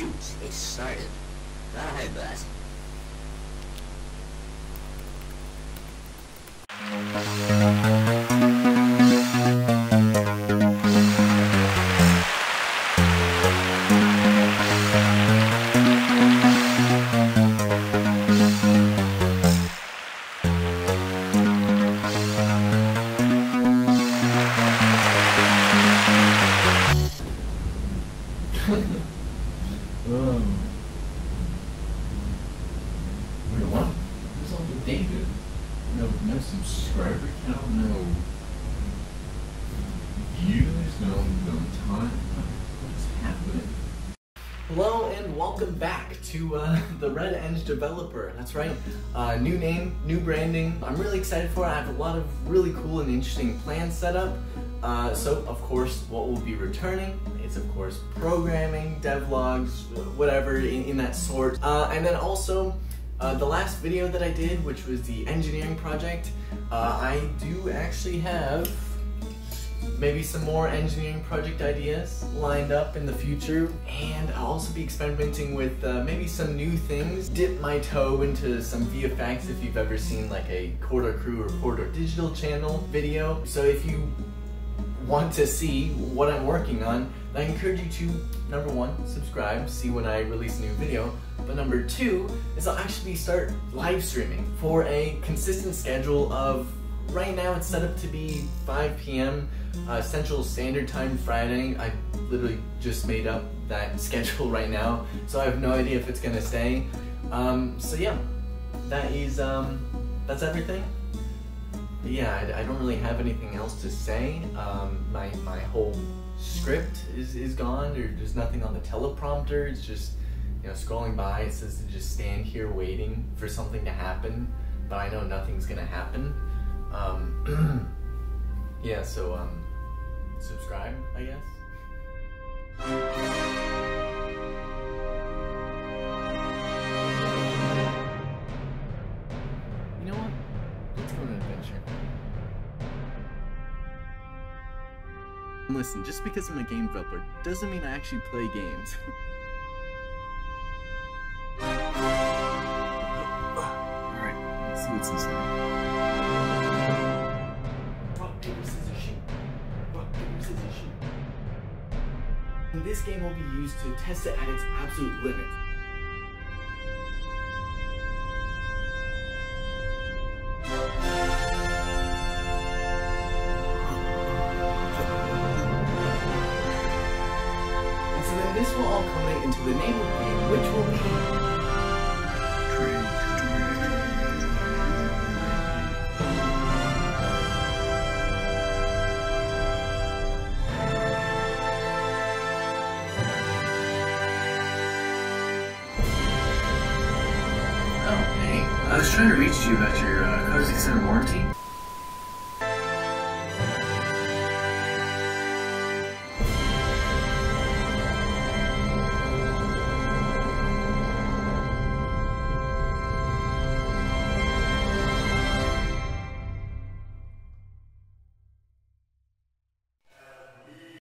Shoot, it started. Alright, boss. Hum. Wait, what? Where's all the David? No, no subscriber count, no views, no, no time. What's happening? Hello and welcome back to uh, the RedEng Developer. That's right, uh, new name, new branding. I'm really excited for it. I have a lot of really cool and interesting plans set up. Uh, so of course, what will be returning is of course programming, devlogs, whatever in, in that sort. Uh, and then also uh, the last video that I did, which was the engineering project, uh, I do actually have maybe some more engineering project ideas lined up in the future and I'll also be experimenting with uh, maybe some new things dip my toe into some VFX if you've ever seen like a Corridor Crew or Corridor Digital channel video so if you want to see what I'm working on I encourage you to number one subscribe see when I release a new video but number two is I'll actually start live streaming for a consistent schedule of right now it's set up to be 5 p.m. Uh, Central Standard Time Friday. I literally just made up that schedule right now, so I have no idea if it's gonna stay. Um, so yeah, that is um, that's everything. Yeah, I, I, don't really have anything else to say. Um, my my whole script is is gone. there's nothing on the teleprompter. It's just you know scrolling by. It says to just stand here waiting for something to happen, but I know nothing's gonna happen. Um, yeah, so um, subscribe, I guess. Listen, just because I'm a game developer doesn't mean I actually play games. This game will be used to test it at its absolute limit. And then this will all culminate into the the game, which will be I was trying to reach you about your uh, Codex Extended warranty.